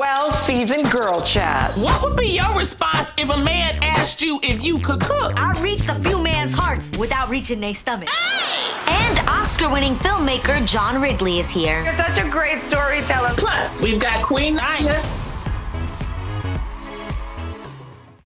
well-seasoned girl chat. What would be your response if a man asked you if you could cook? I reached a few man's hearts without reaching their stomach. And Oscar-winning filmmaker John Ridley is here. You're such a great storyteller. Plus, we've got Queen Naija.